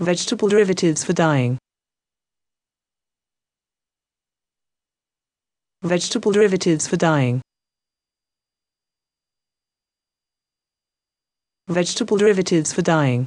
Vegetable derivatives for dyeing. Vegetable derivatives for dyeing. Vegetable derivatives for dyeing.